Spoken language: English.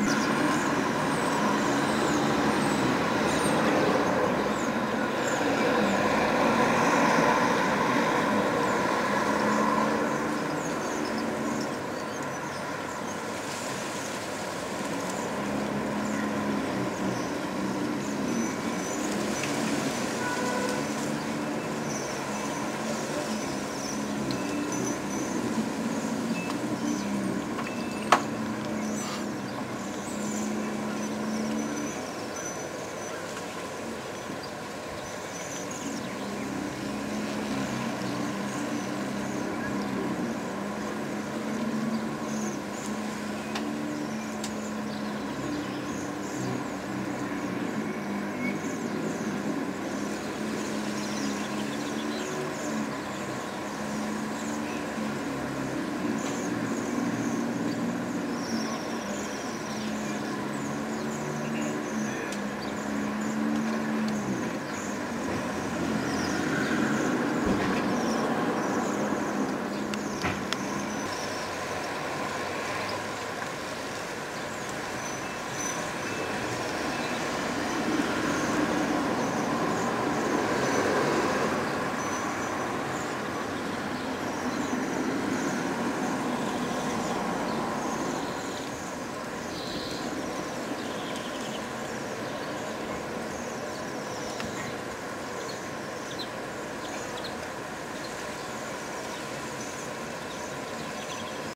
you